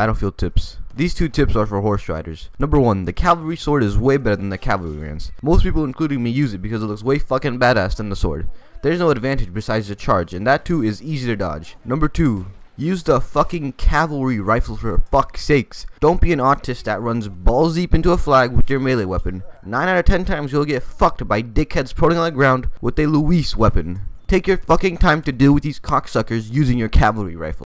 Battlefield tips. These two tips are for horse riders. Number one, the cavalry sword is way better than the cavalry lance. Most people, including me, use it because it looks way fucking badass than the sword. There's no advantage besides the charge, and that too is easy to dodge. Number two, Use the fucking cavalry rifle for fuck's sakes. Don't be an autist that runs balls deep into a flag with your melee weapon. 9 out of 10 times you'll get fucked by dickheads prodding on the ground with a Lewis weapon. Take your fucking time to deal with these cocksuckers using your cavalry rifle.